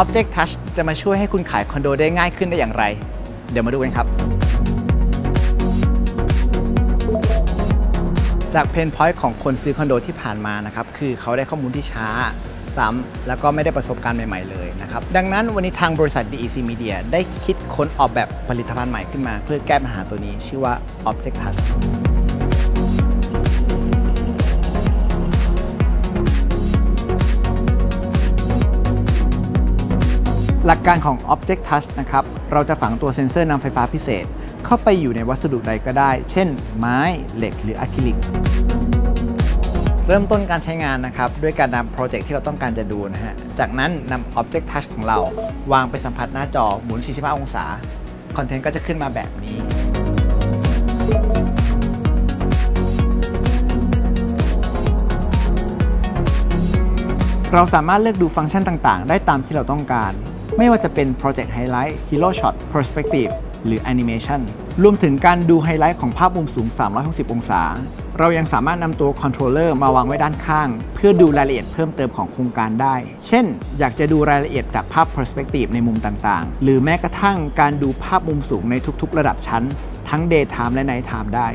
Object Touch จะมาช่วยให้คุณขายคอนโดได้ง่ายขึ้นได้อย่างไร เดี๋ยวมาดูกันครับ จากเพนพอยต์ของคนซื้อคอนโดที่ผ่านมานะครับ คือเขาได้ข้อมูลที่ช้าซ้ำแล้วก็ไม่ได้ประสบการณ์ใหม่ ๆ เลยนะครับ ดังนั้นวันนี้ทางบริษัท DEC Media ได้คิดค้นออกแบบผลิตภัณฑ์ใหม่ขึ้นมา เพื่อแก้ปัญหาตัวนี้ชื่อว่า Object Touch หลักการของ Object Touch นะครับ เราจะฝังตัวเซ็นเซอร์นำไฟฟ้าพิเศษ เข้าไปอยู่ในวัสดุใดก็ได้ เช่น ไม้ เหล็ก หรืออะคริลิก เริ่มต้นการใช้งานนะครับ ด้วยการนำ project ที่เราต้องการจะดูนะฮะ จากนั้นนำ Object Touch ของเรา วางไปสัมผัสหน้าจอหมุน 45 องศา content ก็จะขึ้นมาแบบนี้เราสามารถเลือกดูฟังก์ชันต่าง ๆ ได้ตามที่เราต้องการ ไม่ว่าจะเป็น Project Highlight Hero Shot Perspective หรือ Animation รวมถึงการดูไฮไลท์ของภาพมุมสูง 360 องศา เรายังสามารถนำตัว controller มาวางไว้ด้านข้าง เพื่อดูรายละเอียดเพิ่มเติมของโครงการได้ เช่น อยากจะดูรายละเอียดจากภาพ Perspective ในมุมต่างๆ หรือแม้กระทั่งการดูภาพมุมสูงในทุกๆ ระดับชั้น ทั้ง Daytime และ Nighttime ได้